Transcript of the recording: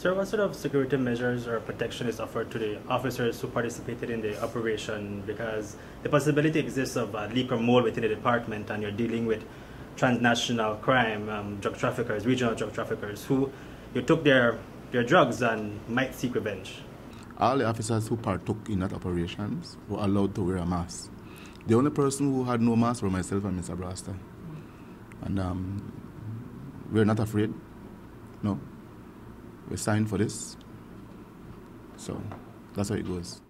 Sir, what sort of security measures or protection is offered to the officers who participated in the operation? Because the possibility exists of a leak or mold within the department, and you're dealing with transnational crime, um, drug traffickers, regional drug traffickers, who you took their, their drugs and might seek revenge. All the officers who partook in that operations were allowed to wear a mask. The only person who had no mask were myself and Mr. Brasta. And um, we're not afraid. No we signed for this. So that's how it goes.